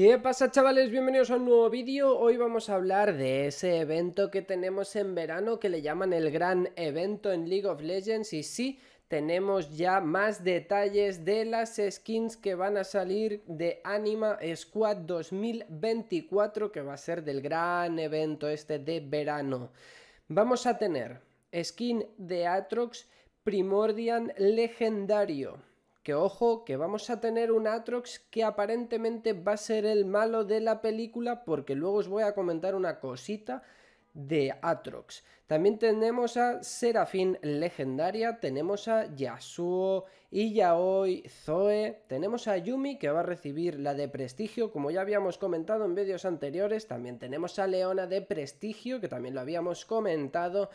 ¿Qué pasa chavales? Bienvenidos a un nuevo vídeo. Hoy vamos a hablar de ese evento que tenemos en verano que le llaman el gran evento en League of Legends y sí, tenemos ya más detalles de las skins que van a salir de Anima Squad 2024 que va a ser del gran evento este de verano. Vamos a tener skin de Atrox Primordial Legendario que ojo, que vamos a tener un Atrox que aparentemente va a ser el malo de la película porque luego os voy a comentar una cosita de Atrox. También tenemos a Serafín Legendaria, tenemos a Yasuo, Yaoi, Zoe, tenemos a Yumi que va a recibir la de Prestigio, como ya habíamos comentado en vídeos anteriores, también tenemos a Leona de Prestigio, que también lo habíamos comentado,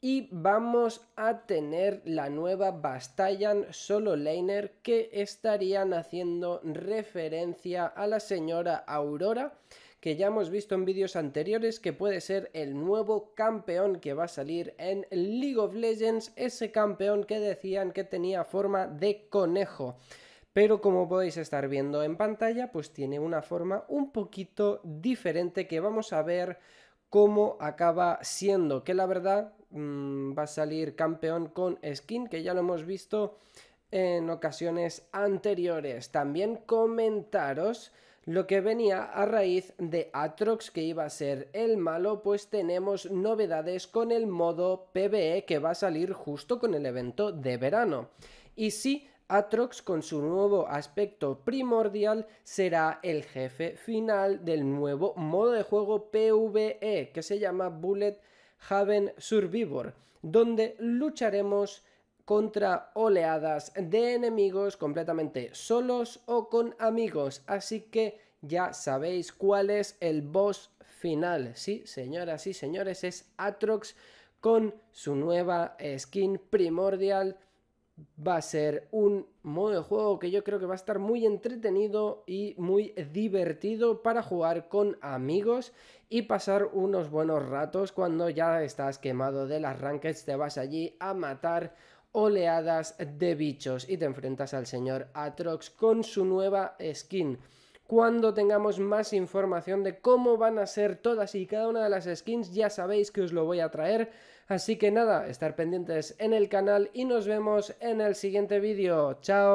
y vamos a tener la nueva Bastallan Solo Laner que estarían haciendo referencia a la señora Aurora que ya hemos visto en vídeos anteriores que puede ser el nuevo campeón que va a salir en League of Legends, ese campeón que decían que tenía forma de conejo. Pero como podéis estar viendo en pantalla, pues tiene una forma un poquito diferente que vamos a ver cómo acaba siendo, que la verdad mm, va a salir campeón con skin, que ya lo hemos visto en ocasiones anteriores. También comentaros lo que venía a raíz de Atrox que iba a ser el malo, pues tenemos novedades con el modo PvE que va a salir justo con el evento de verano. Y sí, Atrox con su nuevo aspecto primordial será el jefe final del nuevo modo de juego PvE que se llama Bullet Haven Survivor, donde lucharemos contra oleadas de enemigos completamente solos o con amigos, así que ya sabéis cuál es el boss final. Sí, señoras y señores, es Atrox con su nueva skin primordial va a ser un modo de juego que yo creo que va a estar muy entretenido y muy divertido para jugar con amigos y pasar unos buenos ratos cuando ya estás quemado de las rankeds, te vas allí a matar oleadas de bichos y te enfrentas al señor Atrox con su nueva skin. Cuando tengamos más información de cómo van a ser todas y cada una de las skins, ya sabéis que os lo voy a traer. Así que nada, estar pendientes en el canal y nos vemos en el siguiente vídeo. ¡Chao!